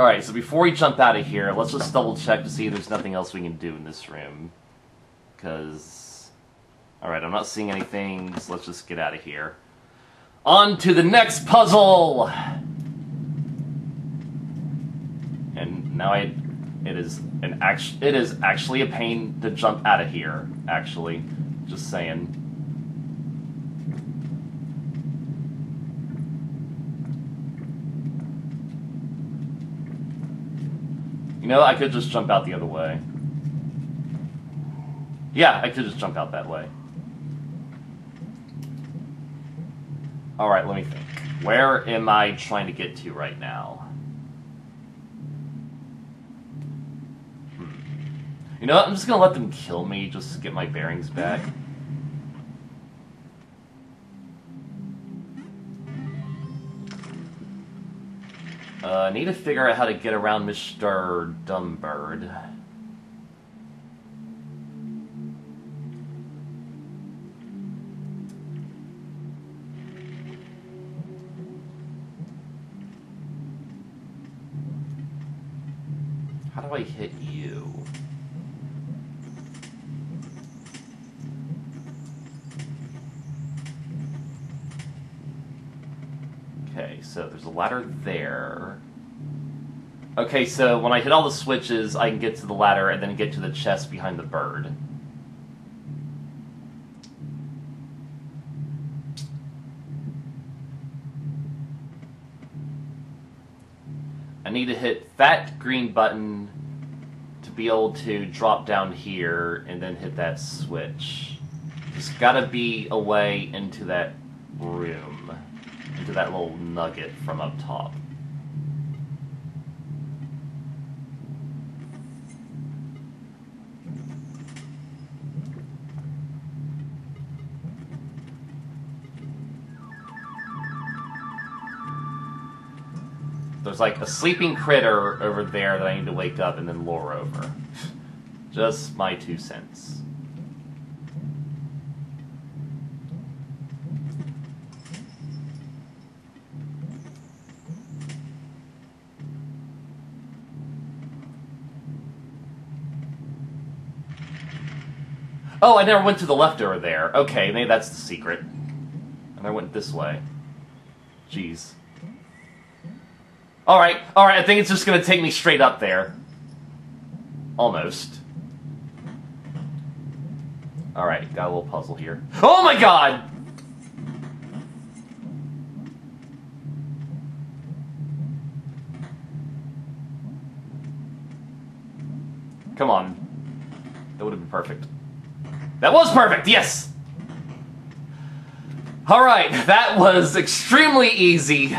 Alright, so before we jump out of here, let's just double check to see if there's nothing else we can do in this room. Because. Alright, I'm not seeing anything, so let's just get out of here. On to the next puzzle! And now I. It is an act, It is actually a pain to jump out of here, actually. Just saying. Know, I could just jump out the other way. Yeah, I could just jump out that way. Alright, let me think. Where am I trying to get to right now? Hmm. You know what? I'm just gonna let them kill me just to get my bearings back. Uh, I need to figure out how to get around Mr. Dumbbird. How do I hit you? Okay, so there's a ladder there. Okay, so when I hit all the switches, I can get to the ladder and then get to the chest behind the bird. I need to hit that green button to be able to drop down here and then hit that switch. There's gotta be a way into that room, into that little nugget from up top. There's like a sleeping critter over there that I need to wake up and then lure over. Just my two cents. Oh, I never went to the left over there. Okay, maybe that's the secret. And I went this way. Jeez. Alright, alright, I think it's just gonna take me straight up there. Almost. Alright, got a little puzzle here. Oh my god! Come on. That would have been perfect. That was perfect, yes! Alright, that was extremely easy.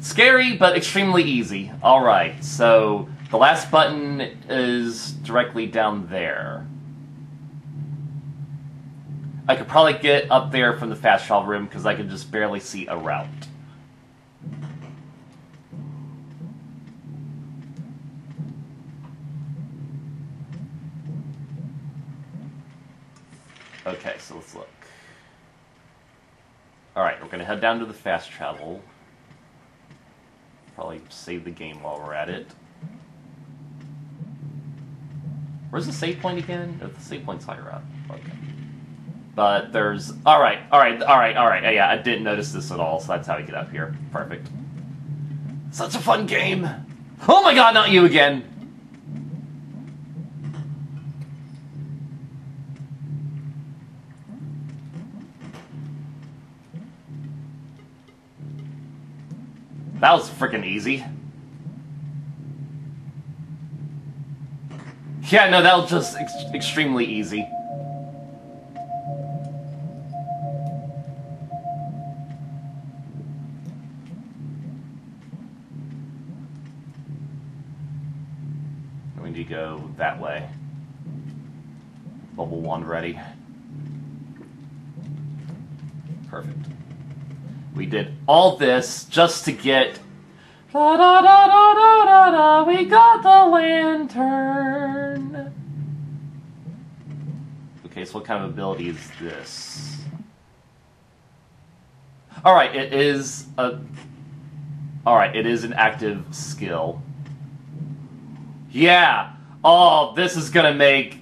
Scary, but extremely easy. Alright, so the last button is directly down there. I could probably get up there from the fast travel room because I can just barely see a route. Okay, so let's look. Alright, we're going to head down to the fast travel. Probably save the game while we're at it. Where's the save point again? Oh, the save point's higher up. Okay. But there's... Alright, alright, alright, alright. Yeah, I didn't notice this at all, so that's how we get up here. Perfect. Such a fun game! Oh my god, not you again! That was freaking easy. Yeah, no, that was just ex extremely easy. We need to go that way. Bubble wand ready. All this just to get. Da da da da da da da. We got the lantern. Okay, so what kind of ability is this? All right, it is a. Alright, it is an active skill. Yeah! Oh, this is gonna make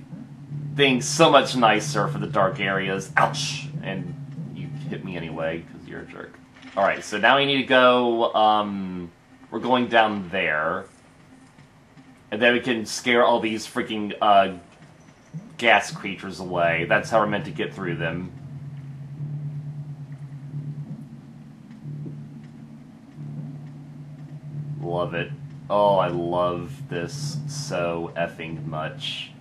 things so much nicer for the dark areas. Ouch! And you hit me anyway, because you're a jerk. Alright, so now we need to go, um... We're going down there. And then we can scare all these freaking, uh, gas creatures away. That's how we're meant to get through them. Love it. Oh, I love this so effing much.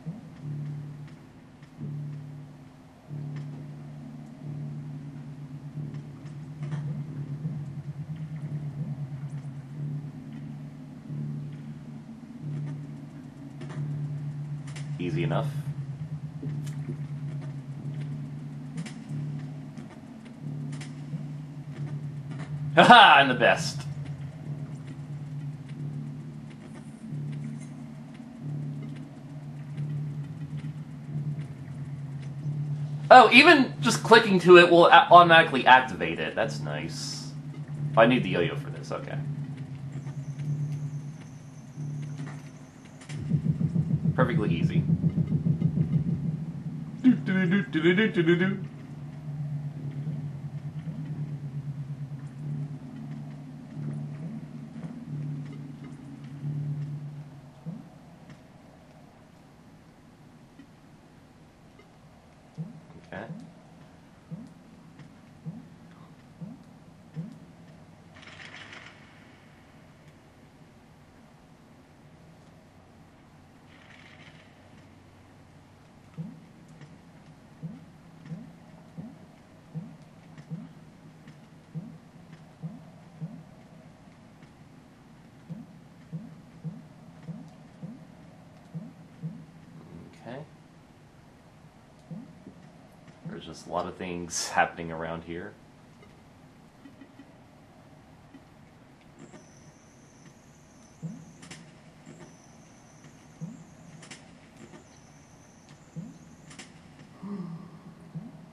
Easy enough. Haha, I'm the best. Oh, even just clicking to it will automatically activate it. That's nice. I need the yo-yo for this, okay. Perfectly easy. Do-do-do-do-do-do-do-do. Okay. Okay. There's just a lot of things happening around here.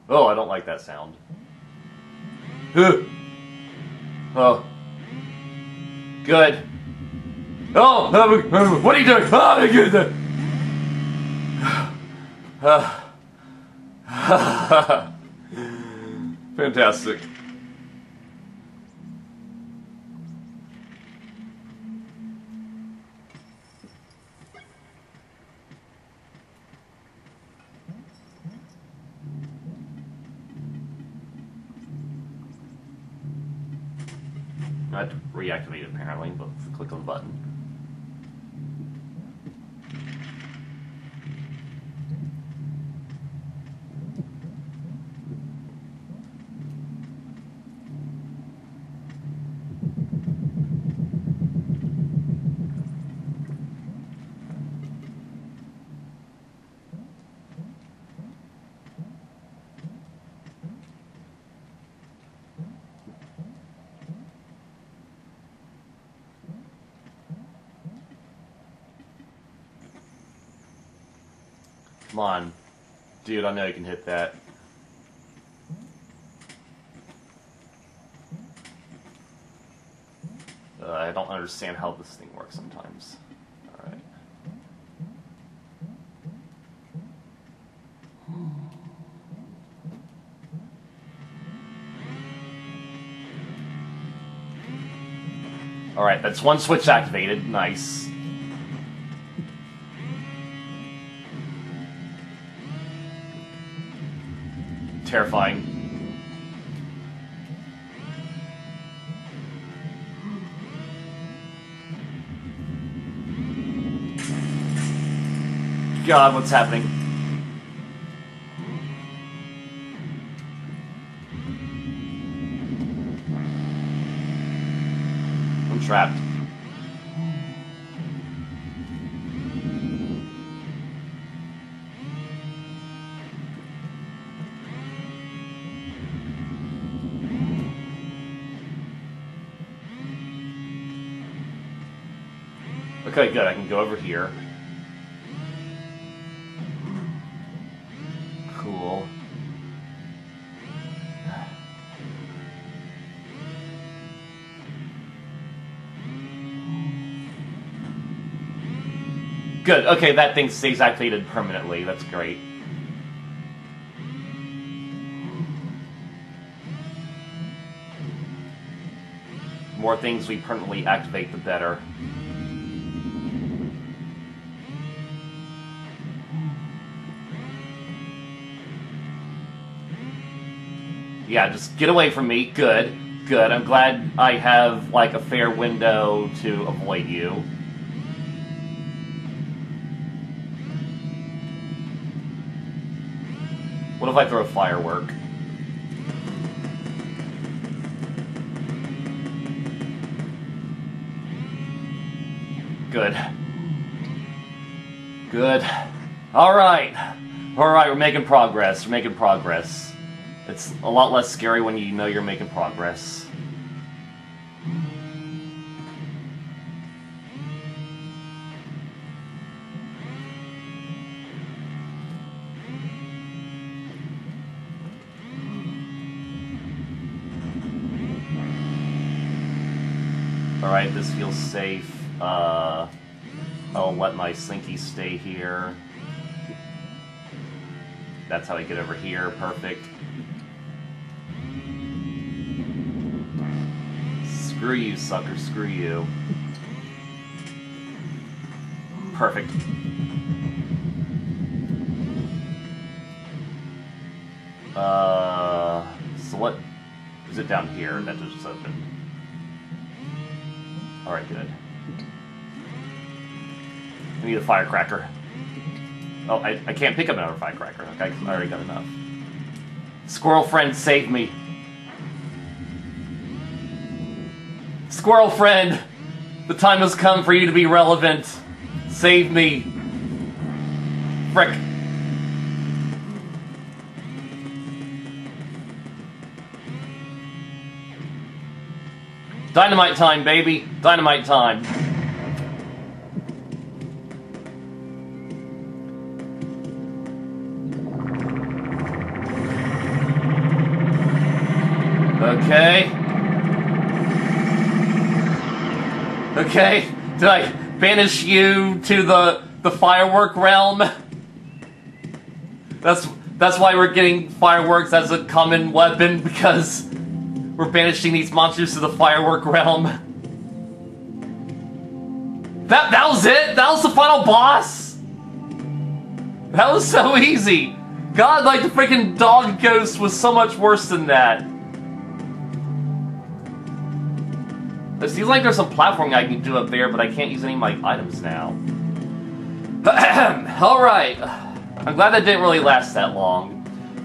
Oh, I don't like that sound. Oh. Good. Oh, what are you doing? Oh, good. Fantastic. I had to reactivate it apparently, but click on the button. Come on. Dude, I know you can hit that. Uh, I don't understand how this thing works sometimes. Alright. Alright, that's one switch activated. Nice. Terrifying. God, what's happening? I'm trapped. good. I can go over here. Cool. Good. Okay, that thing's zigzag-fated permanently. That's great. more things we permanently activate, the better. Yeah, just get away from me. Good. Good. I'm glad I have, like, a fair window to avoid you. What if I throw a firework? Good. Good. Alright. Alright, we're making progress. We're making progress. It's a lot less scary when you know you're making progress. Alright, this feels safe. Uh, I'll let my Slinky stay here. That's how I get over here. Perfect. Screw you, sucker. Screw you. Perfect. Uh, so what is it down here that just opened? Alright, good. I need a firecracker. Oh, I, I can't pick up another firecracker. Okay, I already got enough. Squirrel friend, save me. Squirrel friend, the time has come for you to be relevant. Save me. Frick. Dynamite time, baby. Dynamite time. Okay. Okay. Did I banish you to the the firework realm? That's that's why we're getting fireworks as a common weapon because we're banishing these monsters to the firework realm. That that was it. That was the final boss. That was so easy. God, like the freaking dog ghost was so much worse than that. It seems like there's some platforming I can do up there, but I can't use any of my items now. Alright. I'm glad that didn't really last that long.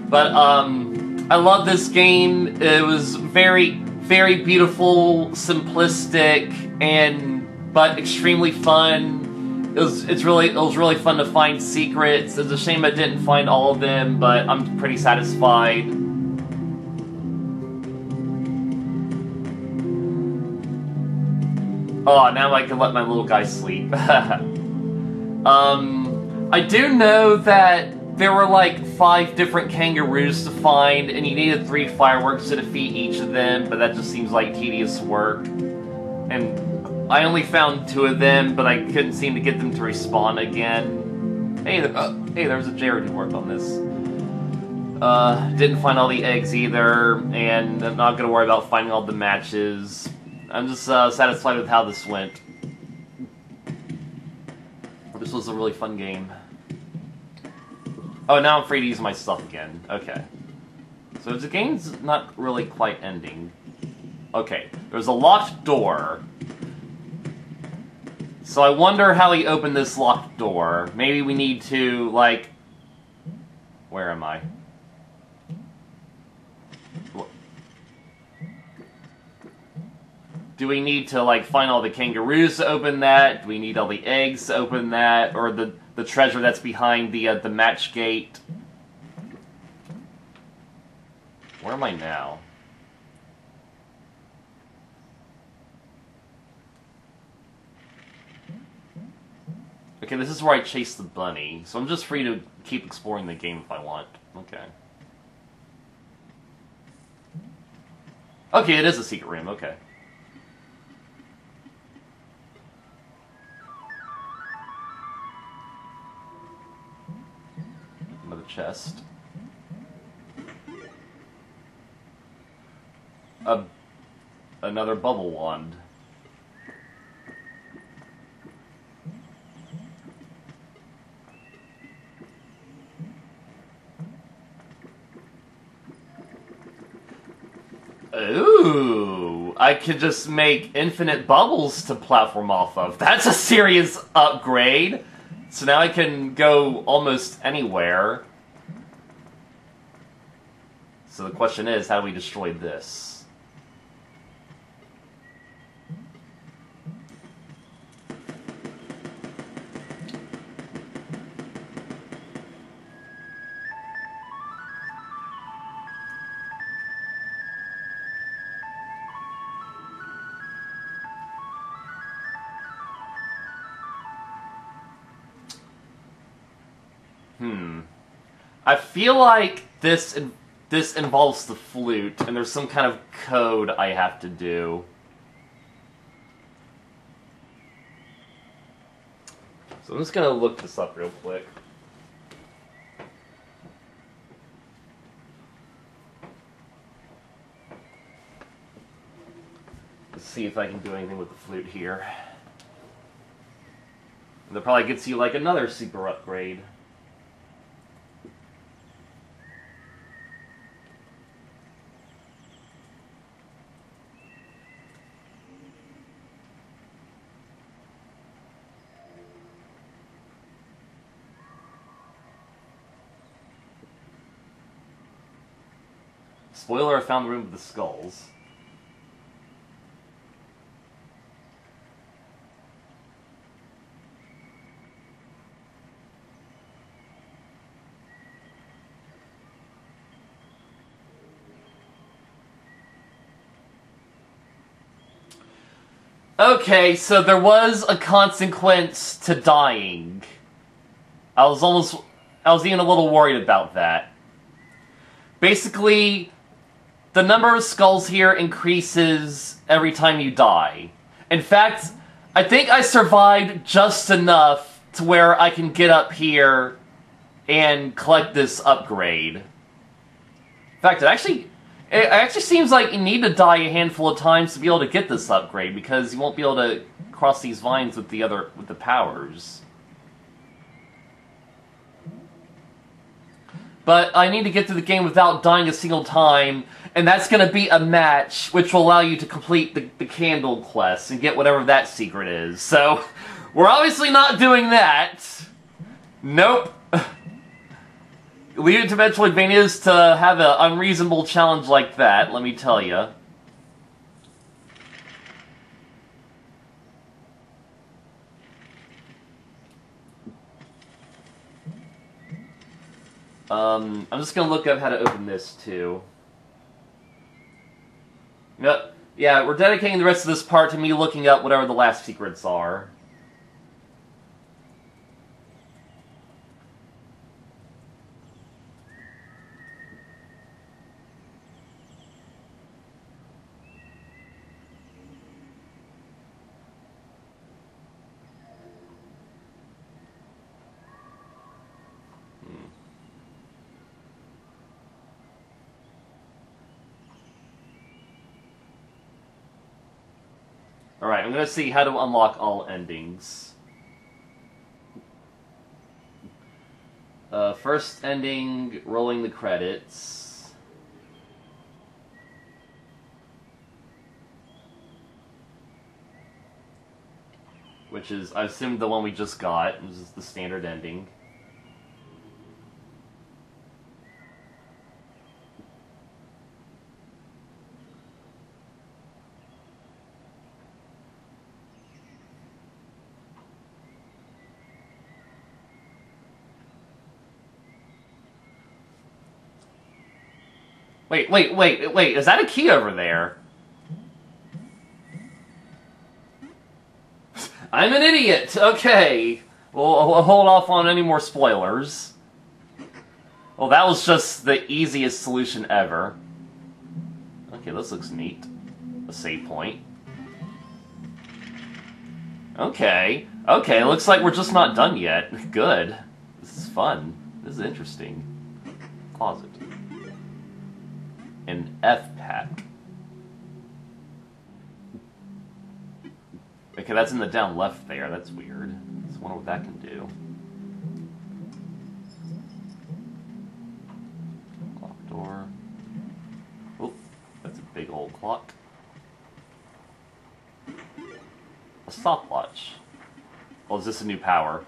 But, um, I love this game. It was very, very beautiful, simplistic, and, but extremely fun. It was, it's really, it was really fun to find secrets. It's a shame I didn't find all of them, but I'm pretty satisfied. Oh, now I can let my little guy sleep. um, I do know that there were like five different kangaroos to find, and you needed three fireworks to defeat each of them, but that just seems like tedious work. And I only found two of them, but I couldn't seem to get them to respawn again. Hey, there, uh, hey, there was a Jared who worked on this. Uh, didn't find all the eggs either, and I'm not gonna worry about finding all the matches. I'm just uh, satisfied with how this went. This was a really fun game. Oh, now I'm free to use my stuff again. Okay. So the game's not really quite ending. Okay, there's a locked door. So I wonder how he opened this locked door. Maybe we need to, like... Where am I? Do we need to like find all the kangaroos to open that? Do we need all the eggs to open that, or the the treasure that's behind the uh, the match gate? Where am I now? Okay, this is where I chase the bunny, so I'm just free to keep exploring the game if I want. Okay. Okay, it is a secret room, okay. Chest. A, another bubble wand. Ooh, I could just make infinite bubbles to platform off of. That's a serious upgrade. So now I can go almost anywhere. So the question is, how do we destroy this? Hmm. I feel like this this involves the flute, and there's some kind of code I have to do. So I'm just gonna look this up real quick. Let's see if I can do anything with the flute here. And that probably gets you like another super upgrade. Spoiler, I found the room with the skulls. Okay, so there was a consequence to dying. I was almost... I was even a little worried about that. Basically, the number of skulls here increases every time you die. In fact, I think I survived just enough to where I can get up here and collect this upgrade. In fact, it actually it actually seems like you need to die a handful of times to be able to get this upgrade because you won't be able to cross these vines with the other with the powers. But I need to get through the game without dying a single time, and that's going to be a match which will allow you to complete the, the candle quest and get whatever that secret is. So, we're obviously not doing that. Nope. Leave it to Metroidvanias to have an unreasonable challenge like that, let me tell you. Um, I'm just gonna look up how to open this too. Yep. Yeah, we're dedicating the rest of this part to me looking up whatever the last secrets are. I'm gonna see how to unlock all endings. Uh, first ending, rolling the credits. Which is, I assume, the one we just got. This is the standard ending. Wait, wait, wait, wait, is that a key over there? I'm an idiot! Okay. We'll, we'll hold off on any more spoilers. Well, that was just the easiest solution ever. Okay, this looks neat. A save point. Okay. Okay, looks like we're just not done yet. Good. This is fun. This is interesting. closet. An F pack. Okay, that's in the down left there. That's weird. I wonder what that can do. Lock door. Oh, that's a big old clock. A stopwatch. Well, is this a new power?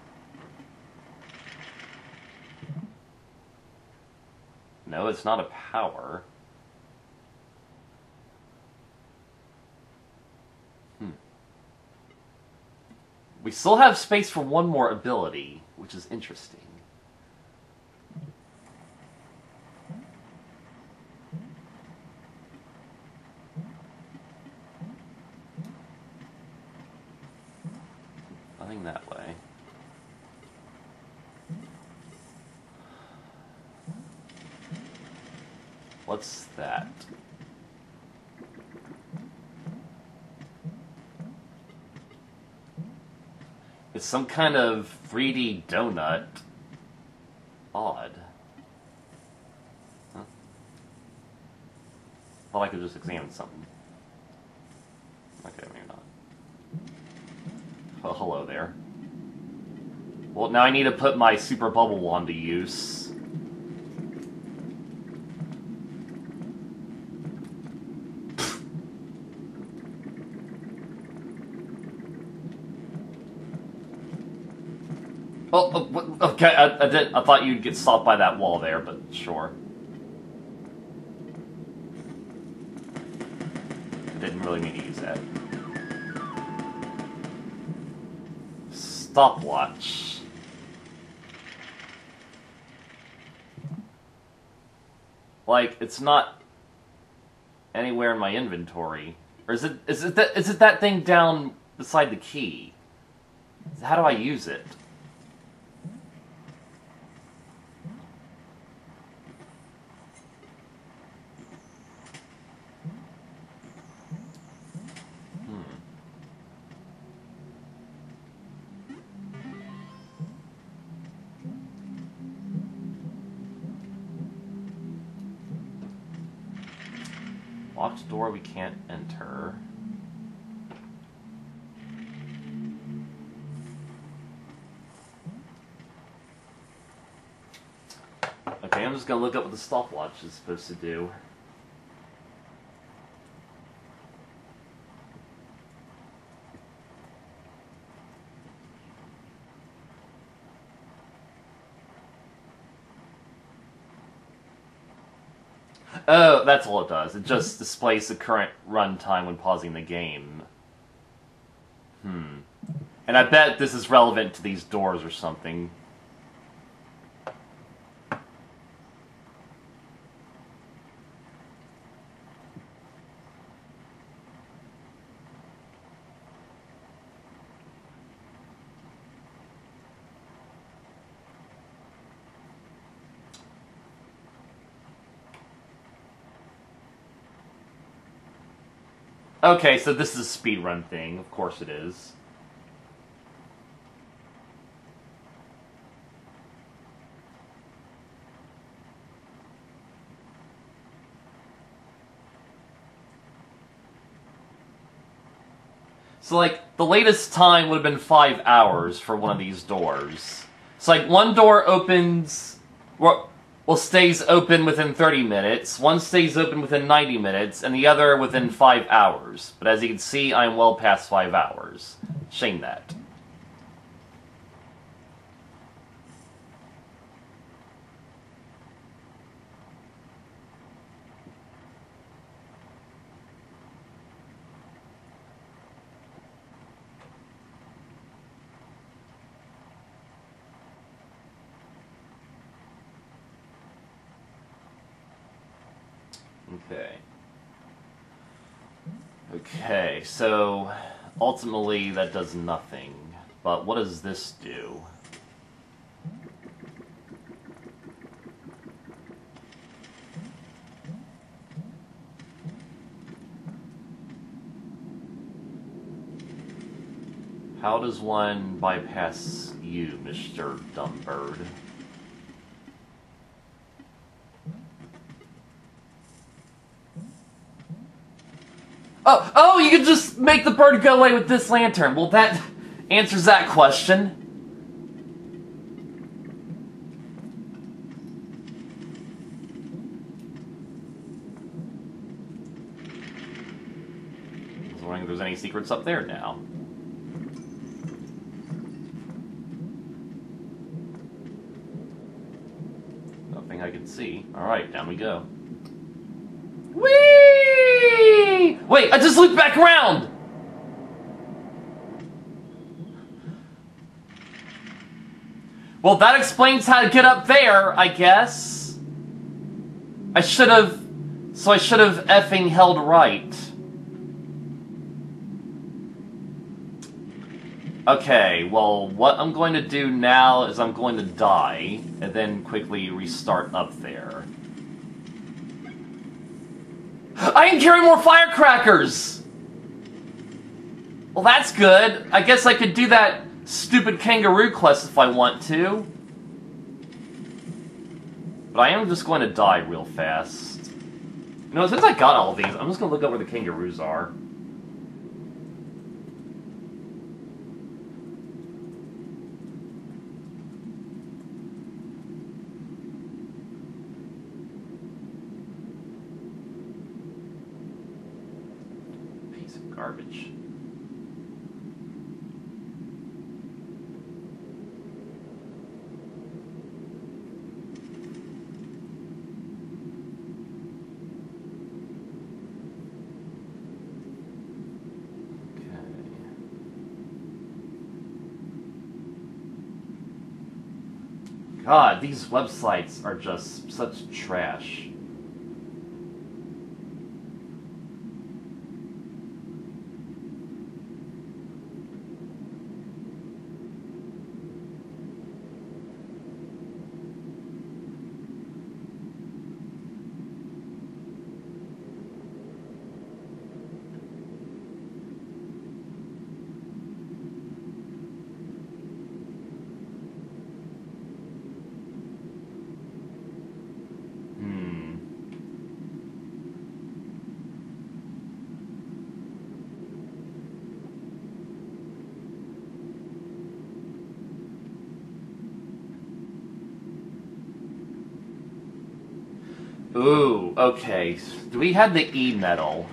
No, it's not a power. We still have space for one more ability, which is interesting. Nothing that way. What's that? It's some kind of 3D donut. Odd. Huh. Thought I could just examine something. Okay, maybe not. Oh, hello there. Well, now I need to put my super bubble wand to use. Oh, oh what- okay. I, I did. I thought you'd get stopped by that wall there, but sure. I didn't really mean to use that. Stopwatch. Like it's not anywhere in my inventory, or is it? Is it that? Is it that thing down beside the key? How do I use it? We can't enter. Okay, I'm just gonna look up what the stopwatch is supposed to do. Oh, that's all it does. It just displays the current runtime when pausing the game. Hmm. And I bet this is relevant to these doors or something. Okay, so this is a speedrun thing. Of course it is. So, like, the latest time would have been five hours for one of these doors. So, like, one door opens. Well, well, stays open within 30 minutes, one stays open within 90 minutes, and the other within 5 hours. But as you can see, I'm well past 5 hours. Shame that. Okay. Okay, so ultimately that does nothing. But what does this do? How does one bypass you, Mr. Dumbbird? Oh, oh, you could just make the bird go away with this lantern. Well, that answers that question. I was wondering if there's any secrets up there now. Nothing I can see. Alright, down we go. Wait, I just looped back around! Well, that explains how to get up there, I guess. I should have... So I should have effing held right. Okay, well, what I'm going to do now is I'm going to die, and then quickly restart up there. I can carry more firecrackers! Well, that's good. I guess I could do that stupid kangaroo quest if I want to. But I am just going to die real fast. You know, since I got all these, I'm just going to look up where the kangaroos are. Piece of garbage. Okay. God, these websites are just such trash. Hmm. Ooh, Do we have the E medal?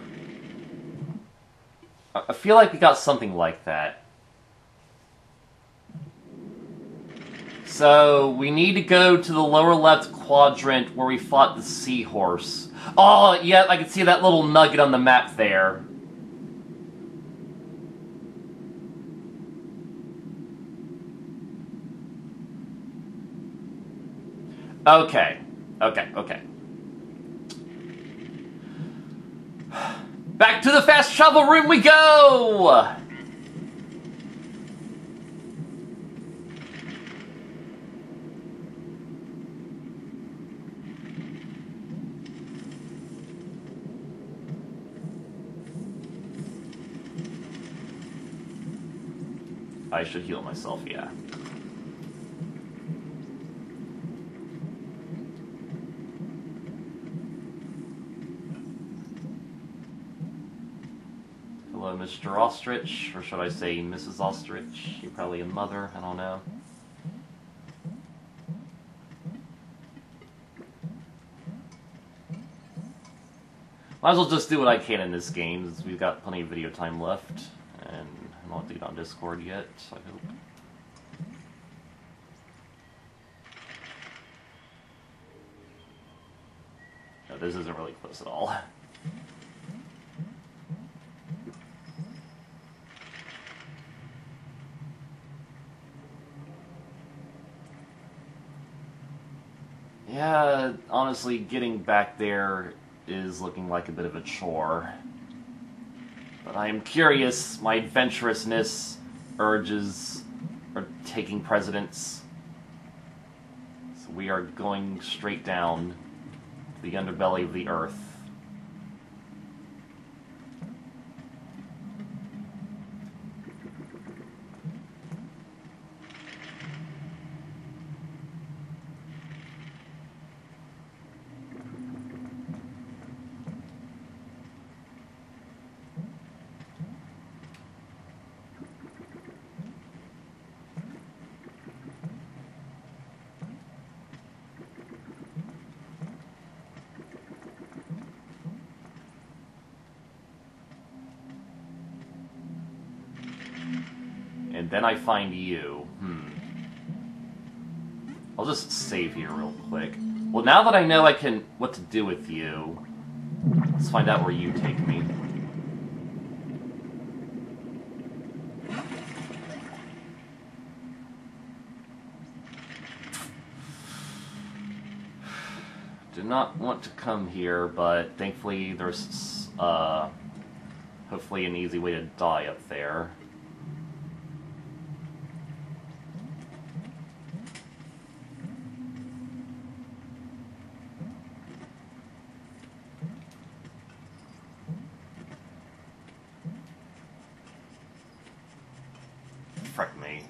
I I feel like we got something like that. So, we need to go to the lower left quadrant where we fought the seahorse. Oh, yeah, I can see that little nugget on the map there. Okay. Okay, okay. Back to the fast travel room we go! I should heal myself, yeah. Hello, Mr. Ostrich, or should I say Mrs. Ostrich? You're probably a mother, I don't know. Might as well just do what I can in this game, as we've got plenty of video time left, and I don't doing it on Discord yet, I hope. No, this isn't really close at all. Yeah, honestly, getting back there is looking like a bit of a chore. But I am curious, my adventurousness urges are taking precedence. So we are going straight down to the underbelly of the earth. and then I find you. Hmm. I'll just save here real quick. Well, now that I know I can what to do with you, let's find out where you take me. Did not want to come here, but thankfully there's uh, hopefully an easy way to die up there. Frick me.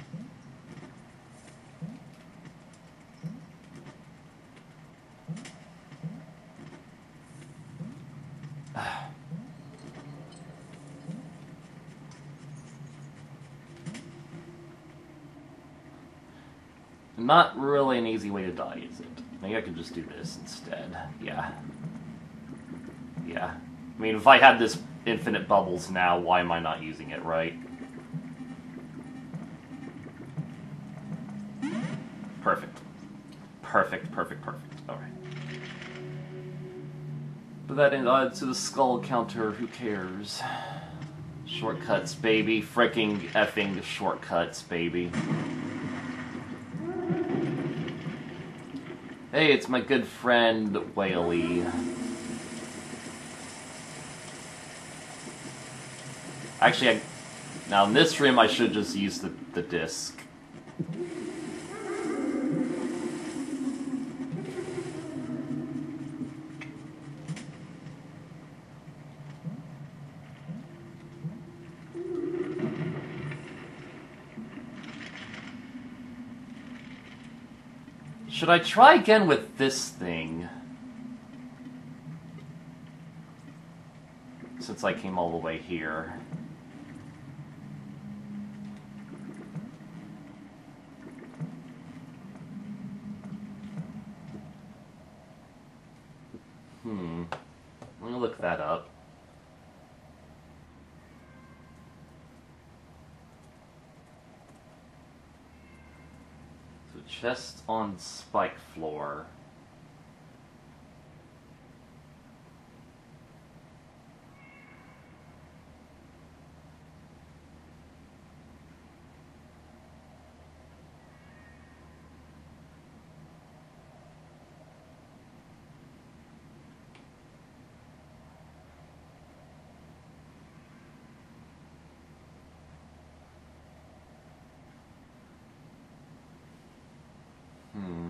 Not really an easy way to die, is it? Maybe I could just do this instead. Yeah. Yeah. I mean, if I had this infinite bubbles now, why am I not using it, right? Perfect. Perfect, perfect, perfect. Alright. But that adds uh, to the skull counter, who cares? Shortcuts, baby. Fricking effing shortcuts, baby. Hey, it's my good friend Whaley. Actually, I, now in this room I should just use the, the disc. Should I try again with this thing? Since I came all the way here. Hmm. Let me look that up. So chest on spike floor. Hmm.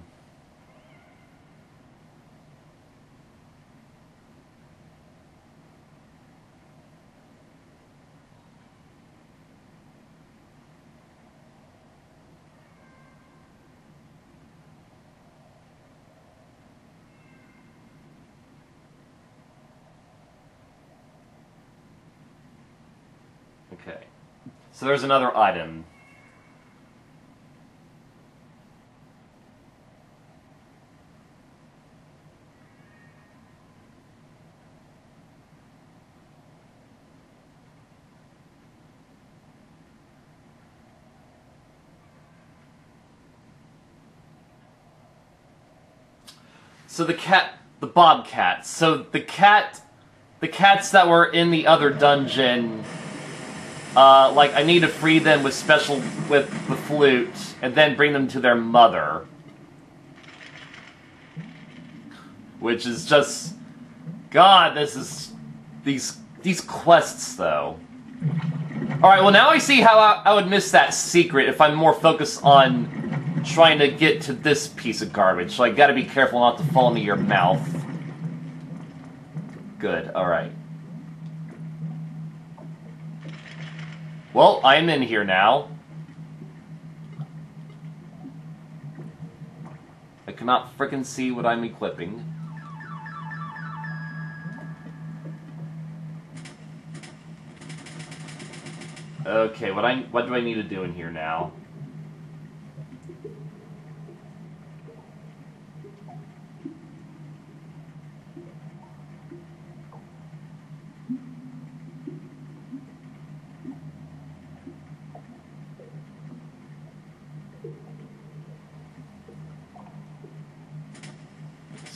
Okay. So there's another item. So the cat, the bobcats. So the cat, the cats that were in the other dungeon. Uh, like I need to free them with special with the flute, and then bring them to their mother. Which is just, God, this is these these quests though. All right, well now I see how I, I would miss that secret if I'm more focused on trying to get to this piece of garbage. So I gotta be careful not to fall into your mouth. Good, alright. Well, I'm in here now. I cannot frickin' see what I'm equipping. Okay, what I what do I need to do in here now?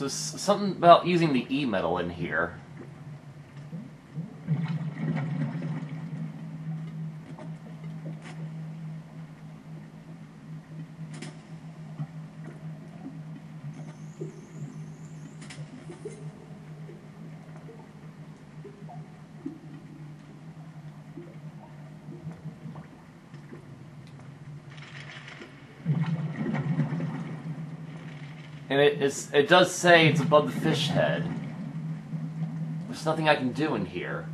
So something about using the E medal in here. And it, it's, it does say it's above the fish head. There's nothing I can do in here.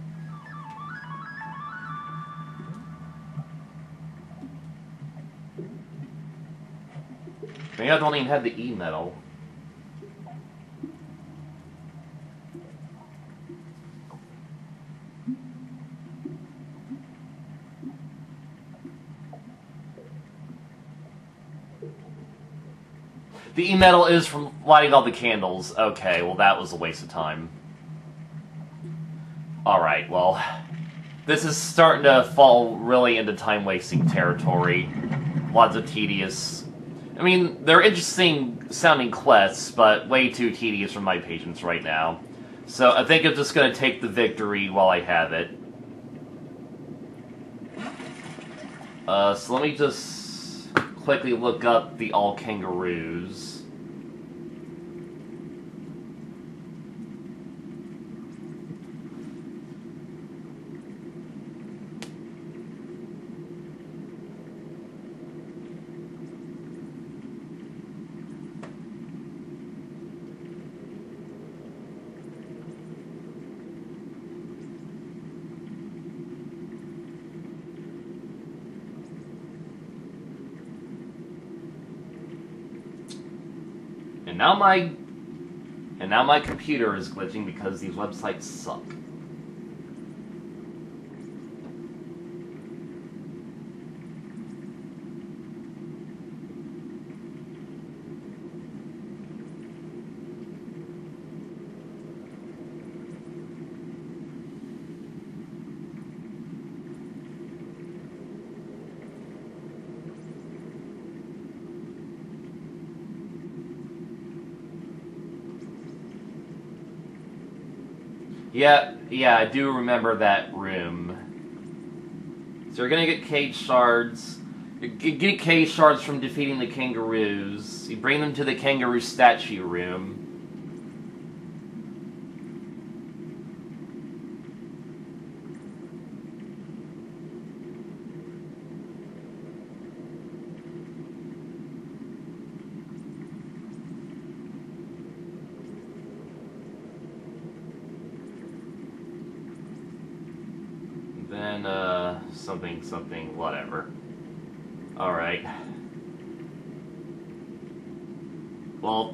Maybe I don't even have the E medal. Is from lighting all the candles. Okay, well that was a waste of time. Alright, well, this is starting to fall really into time-wasting territory. Lots of tedious... I mean, they're interesting sounding quests, but way too tedious for my patience right now. So I think I'm just going to take the victory while I have it. Uh, so let me just quickly look up the all kangaroos. And now my and now my computer is glitching because these websites suck. Yeah, yeah, I do remember that room. So you're gonna get cage shards. Get cage shards from defeating the kangaroos. You bring them to the kangaroo statue room. Then, uh, something, something, whatever. Alright. Well,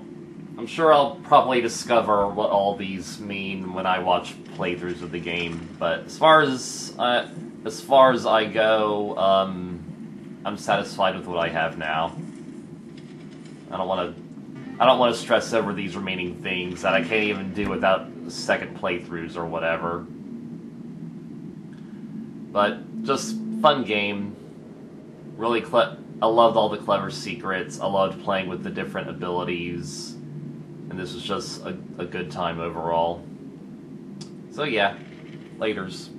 I'm sure I'll probably discover what all these mean when I watch playthroughs of the game, but as far as, uh, as far as I go, um, I'm satisfied with what I have now. I don't want to I don't want to stress over these remaining things that I can't even do without second playthroughs or whatever. But just fun game. Really, cle- I loved all the clever secrets. I loved playing with the different abilities, and this was just a, a good time overall. So yeah, later's.